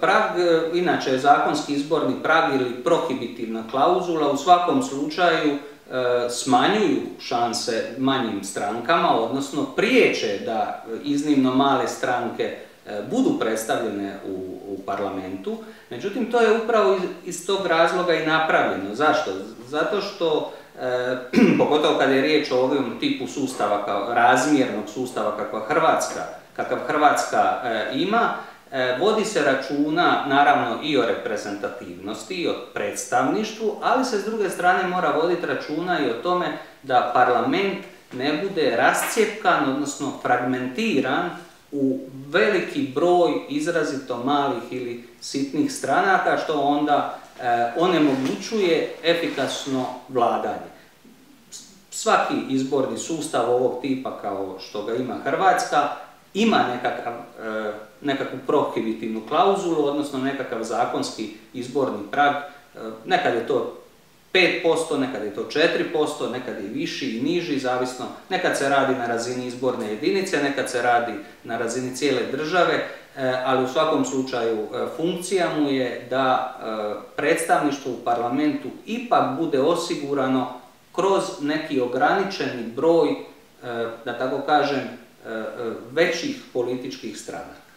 Prag, inače je zakonski izborni prag ili prohibitivna klauzula, u svakom slučaju smanjuju šanse manjim strankama, odnosno priječe da iznimno male stranke budu predstavljene u, parlamentu. Međutim, to je upravo iz, tog razloga i napravljeno. Zašto? Zato što E, pogotovo kad je riječ o ovom tipu sustava, kao razmjernog sustava kakva Hrvatska, kakav Hrvatska e, ima, e, vodi se računa naravno i o reprezentativnosti i o predstavništvu, ali se s druge strane mora voditi računa i o tome da parlament ne bude rascijepkan, odnosno fragmentiran u veliki broj izrazito malih ili sitnih stranaka, što onda e, onemogućuje efikasno vladanje. Svaki izborni sustav ovog tipa kao što ga ima Hrvatska ima nekakav, e, nekakvu prohibitivnu klauzulu, odnosno nekakav zakonski izborni prag. E, nekad je to 5%, nekad je to 4%, nekad je viši i niži, zavisno. Nekad se radi na razini izborne jedinice, nekad se radi na razini cijele države, e, ali u svakom slučaju funkcija mu je da predstavništvo u parlamentu ipak bude osigurano kroz neki ograničeni broj, da tako kažem, većih političkih stranaka.